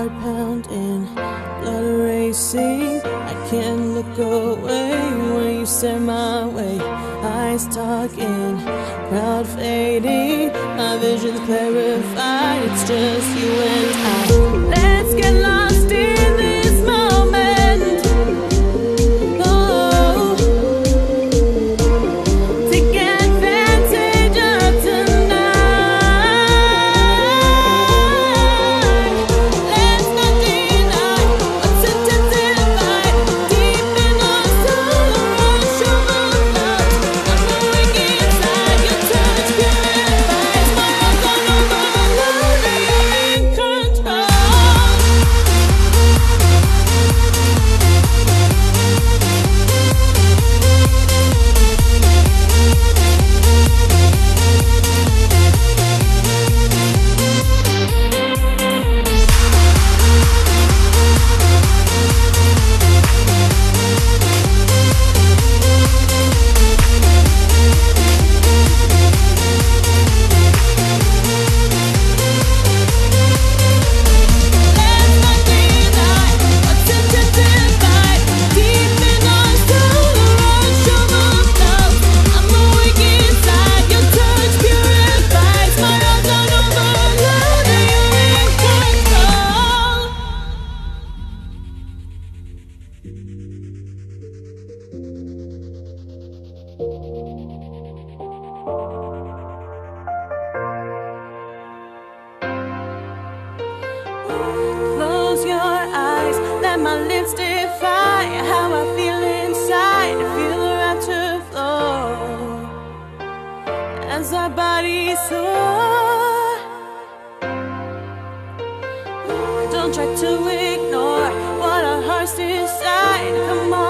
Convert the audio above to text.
heart pounding, blood racing. I can't look away when you stare my way. Eyes talking, crowd fading. My vision's clarified. It's just you and I. Let's get lost my lips defy how I feel inside. Feel the rapture flow as our bodies soar. Don't try to ignore what our hearts decide. Come on,